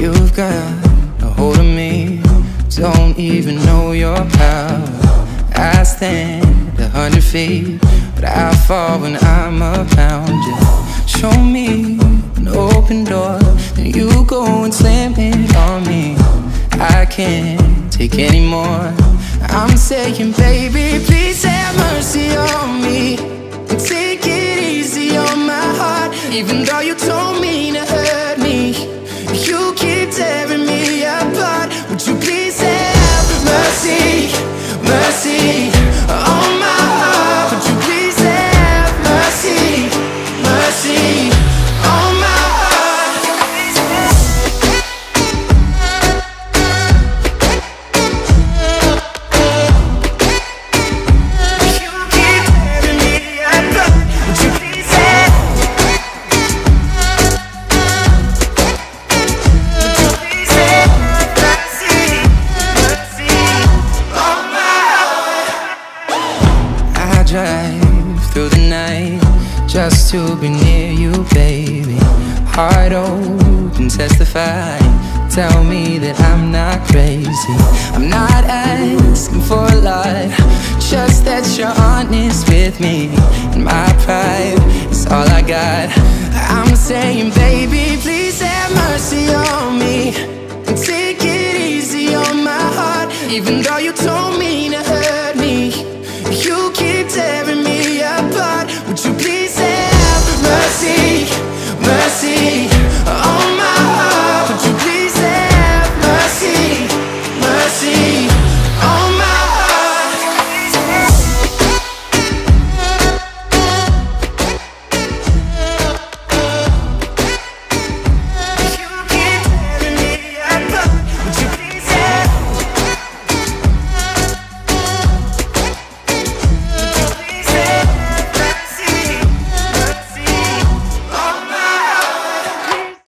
You've got a hold of me. Don't even know your power. I stand a hundred feet But I fall when I'm around you. Show me an open door Then you go and slam it on me. I can't take anymore I'm saying, baby, please have mercy on me. Take it easy on my heart Even though you just to be near you, baby. Heart open, testify. Tell me that I'm not crazy. I'm not asking for a lot, just that you're honest with me. And my pride is all I got. I'm saying, baby, please have mercy on me. And take it easy on my heart, even though you told